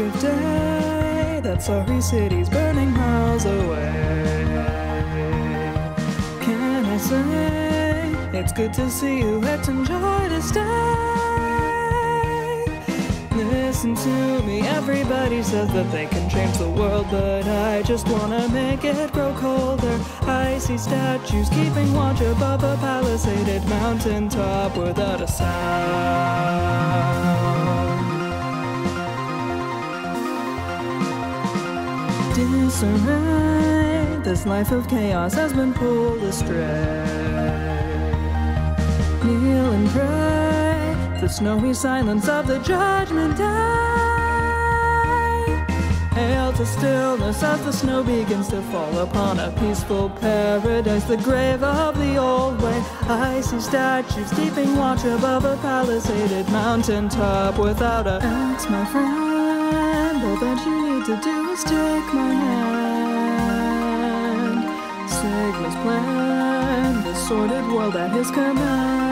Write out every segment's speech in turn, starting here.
of day. That sorry city's burning miles away. Can I say it's good to see you? X enjoy this day. Listen to me, everybody says that they can change the world, but I just wanna make it grow colder. I see statues keeping watch above a palisaded mountaintop without a sound. Disarray, this life of chaos has been pulled astray. Kneel and pray, the snowy silence of the judgment day. Hail to stillness as the snow begins to fall upon a peaceful paradise, the grave of the old way. I see statues keeping watch above a palisaded mountaintop without a X, my friend. All that you need to do is take my hand. Sigma's plan, the sordid world at his command.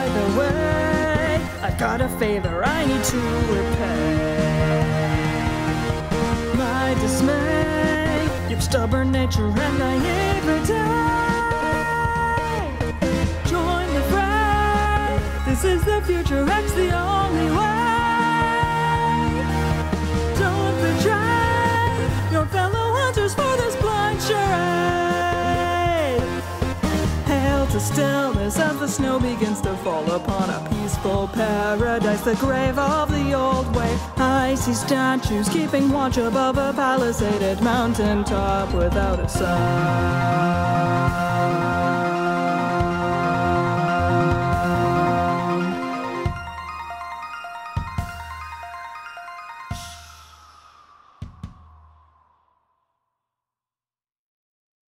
By the way, I've got a favor I need to repay. My dismay, your stubborn nature and naivete. Join the fray. This is the future, X the only way. Stillness as the snow begins to fall upon a peaceful paradise, the grave of the old way. I see statues keeping watch above a palisaded mountaintop without a sound.